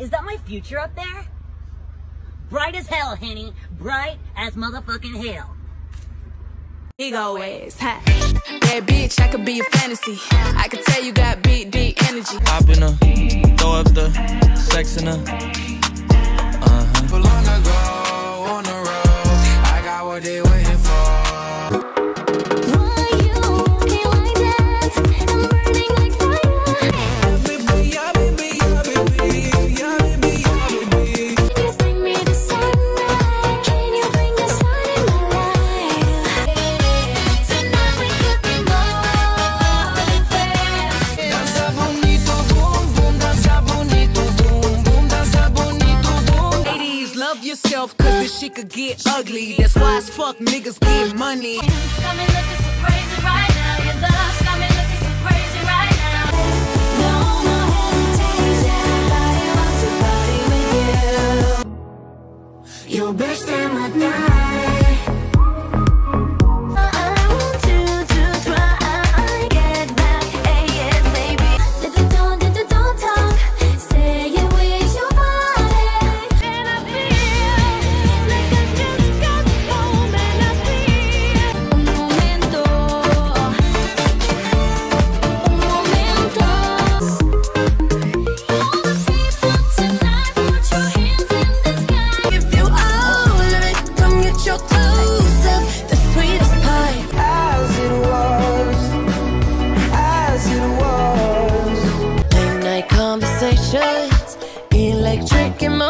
Is that my future up there? Bright as hell, Henny. Bright as motherfucking hell. Big always hot. Bad bitch, I could be a fantasy. I could tell you got big, deep energy. Hop in her, throw up the sex in her. Uh-huh. For long ago on the road, I got what they waiting yourself, cause this shit could get ugly. That's why as fuck niggas get money. Come and look crazy right now. Your love's coming. No more hesitation. Party with you. You. Drinking. my